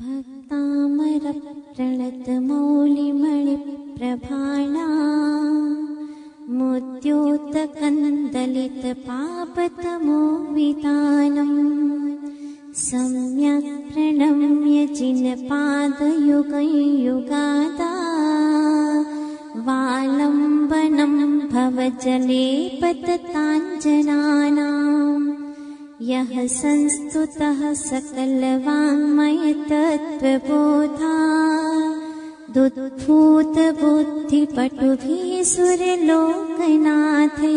भक्तामरप्रणतमौलिमणिप्रभाणा मोद्योतकन्दलितपापतमो वितानम् सम्यक् भवजले पतताञ्जनानाम् यः संस्तुतः सकलवाङ्मयतत्त्वबोधा। दुद्भूतबुद्धिपटुभिः सुरलोकनाथै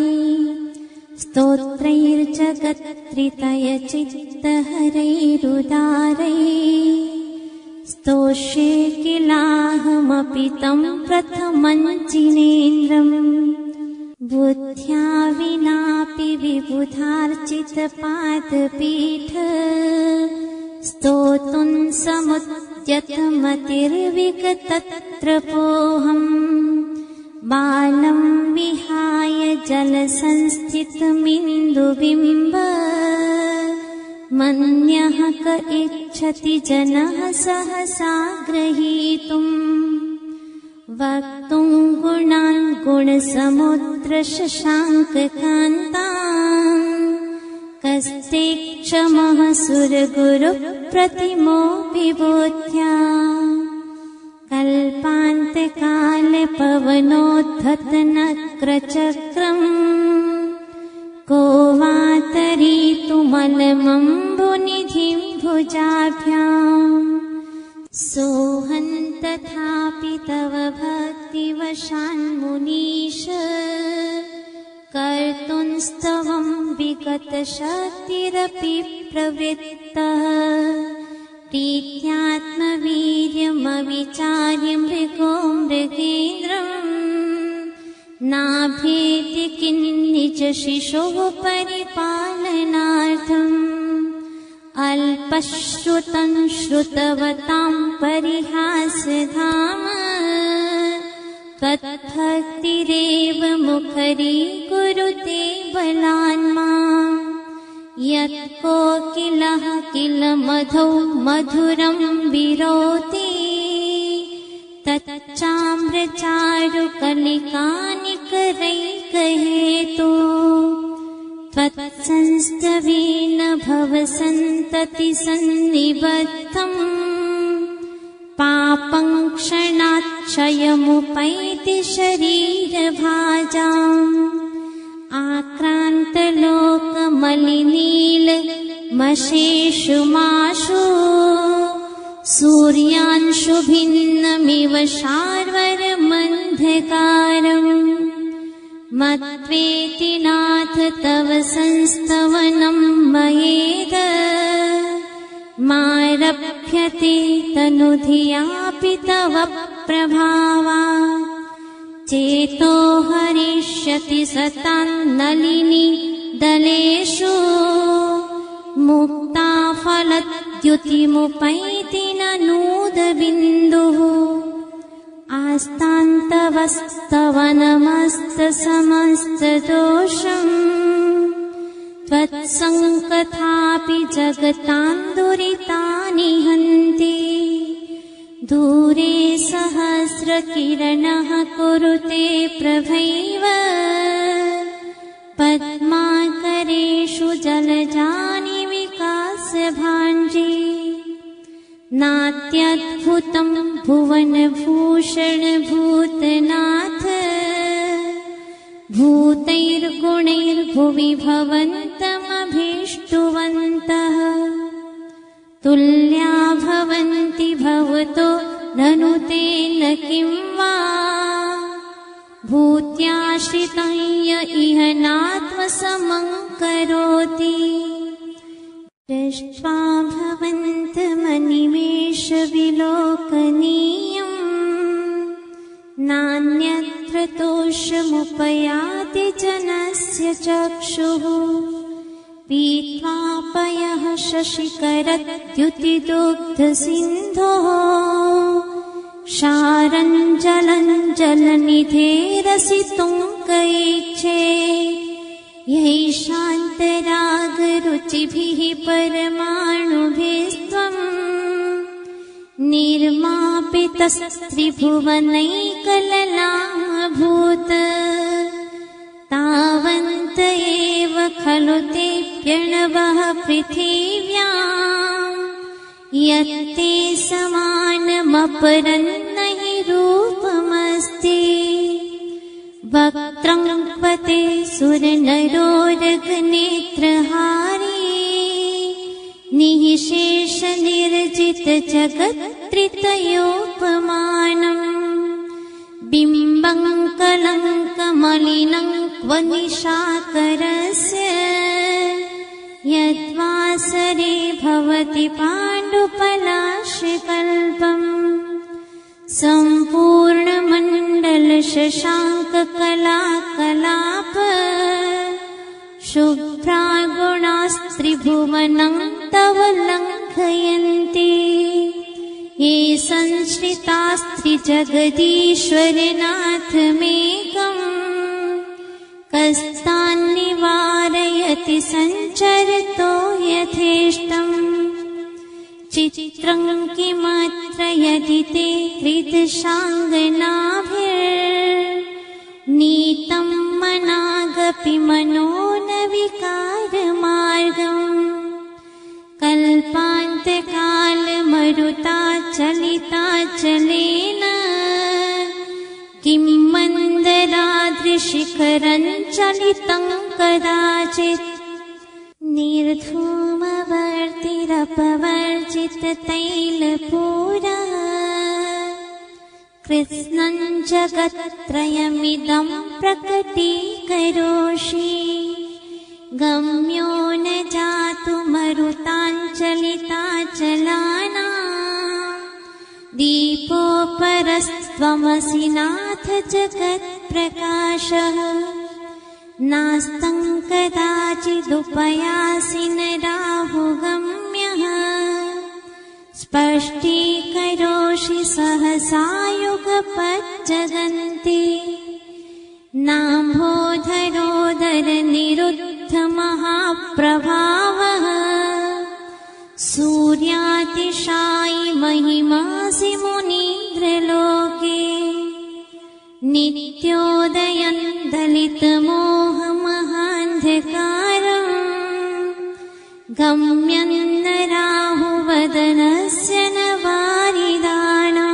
स्तोत्रैर्जगत्रितयचित्तहरैरुदारै। स्तोष्ये किलाहमपि तं प्रथमञ्चिनेन्द्रम् बुद्ध्या विनापि विबुधार्चितपादपीठ स्तोतुं समुद्यतमतिर्विगतत्रपोऽहम् बालं विहाय जलसंस्थितमिन्दुबिम्ब। मन्यः क इच्छति जनः सहसा ग्रहीतुम् वक्तुम् गुणान् गुणसमुद्रशशाङ्ककान्ता कस्ते क्षमः सुरगुरुप्रतिमोऽपि बोध्या कल्पान्तकालपवनोद्धतनक्रचक्रम्। को वा तरीतुमलमम्बुनिधिम् भुजाभ्याम्। सोऽहम् तथापि तव भक्तिवशान्मुनीश कर्तुंस्तवम् विगतशक्तिरपि प्रवृत्तः। प्रीत्यात्मवीर्यमविचार्य मृगो मृगेन्द्रम्। नाभेति किन्निज शिशोः परिपालनार्थम्। अल्पश्रुतं श्रुतवतां परिहासधाम। तद्भक्तिरेव मुखरी कुरुते बलान्मा यत् कोकिलः किल मधौ मधुरं विरोति तच्चाम्रचारुकलिकानि करैकहेतु त्वत्संस्तवेन भव सन्तति सन्निबद्धम् पापं क्षणाक्षयमुपैति शरीरभाजाम्। आक्रान्तलोकमलिनील मशेषुमाशु सूर्यांशुभिन्नमिव शार्वरमन्धकारम्। मत्वेति नाथ तव संस्तवनं मयेद मारभ्यते तनुधियापि तव प्रभावा। चेतो हरिष्यति सतान्नलिनी दलेषु। मुक्ता फलद्युतिमुपैति नूदबिन्दुः। आस्तान्तवस्तवनमस्तसमस्तदोषम् त्वत्सङ्कथापि जगतां दुरितानि हन्ति। दूरे सहस्रकिरणः कुरुते प्रभैव। पद्माकरेषु जलजानि विकासभाण्डी। नात्यद्भुतं भुवनभूषण भूतनाथ भूतैर्गुणैर्भुवि तुल्या भवन्ति भवतो ननु तेन किं वा? भूत्याश्रितं य इह नात्मसमं करोति दृष्ट्वा भवन्तमनिमेषविलोकनीयम् नान्यत्र तोषमुपयाति जनस्य चक्षुः पीत्वा पयः शशिकरद्युतिदुग्धसिन्धोः शारञ्जलञ्जलनिधेरसितुं कैच्छे यै शान्तरागरुचिभिः परमाणुभिस्त्वम् निर्मापितस्त्रिभुवनैकललाभूत। तावन्त एव खलु ते प्रणवः पृथिव्या यत्ते समानमपरन्न हि रूपमस्ति वक्त्रङ्पते सुरनरोरगनेत्रहारी निःशेषनिर्जितजगत्त्रितयोपमानम् बिम्बं कलङ्कमलिनं क्व निशाकरस्य यद्वासरे भवति पाण्डुपलाशकल्पम् सम्पूर्णमण्डलशशाङ्ककलाकलाप शुभ्रा गुणास्त्रिभुवनं तव लङ्घयन्ति संश्रितास्त्रिजगदीश्वरनाथमेकम् कस्तान्निवारयति सञ्चरतो यथेष्टम्। चित्रं किमत्र यदि ते हृदशाङ्गनाभिर्नीतं मनागपि मनो न विकारमार्गम्। कल्पान्तकालमरुता चलिता चलेन। किं मन्दरादृशिखरं चलितं कदाचित्। निर्धूमवर्तिरपवर्जिततैलपूरा कृत्स्नं जगत्त्रयमिदं प्रकटीकरोषि। गम्यो न जातु मरुताञ्चलिताचलाना दीपोपरस्त्वमसि नाथ जगत्प्रकाशः। नास्तं कदाचिदुपयासि न राहुगम्यः। स्पष्टीकरोषि सहसायुगपज्जगन्ति नाम्भोधरोदरनिरुद्धमहाप्रभावः। सूर्यातिशायि महिमासि मुनीन्द्रलोके नित्योदयं दलितमोहमहान्धकारम् गम्यन्न राहुवदनस्य न वारिदाणा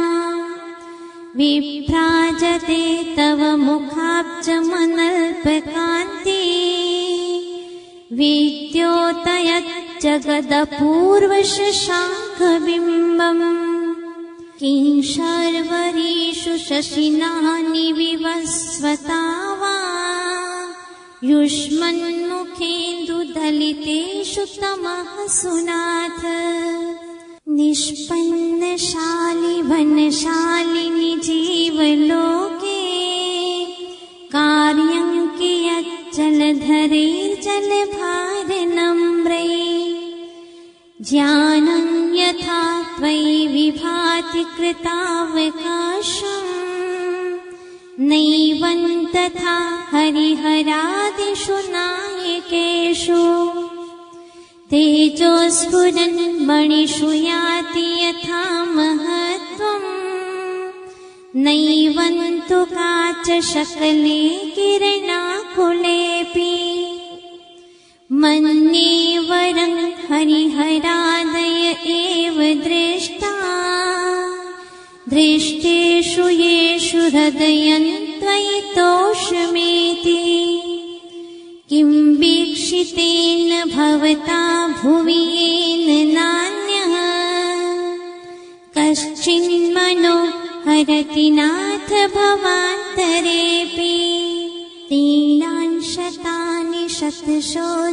विभ्राजते तव मुखाब्जमनल्पकान्ति विद्योतयज्जगदपूर्वशशाङ्खबिम्बम् किं शर्वरीषु शशिनानि विवस्वता वा युष्मन्मुखेन्दुदलितेषु तमः सुनाथ। निष्पन्नशालि वनशालिनि जीवलोके कार्यं कियज्जलधरैर्जलभारनम्रै ज्ञानं यथा त्वयि विभाति कृतावकाशम् नैवं तथा हरिहरादिषु नायकेषु। तेजोस्फुरन् मणिषु याति यथा महत्त्वम्। नैवं तु काचशकले किरणाकुलेऽपि मन्ये वरं हरिहरादय एव दृष्टा। दृष्टेषु येषु हृदयं त्वयि तोषमेति किं वीक्षितेन भवता भुवि येन नान्यः। कश्चिन्मनो हरति नाथ भवान्तरेऽपि। तीनां शतानि शतशो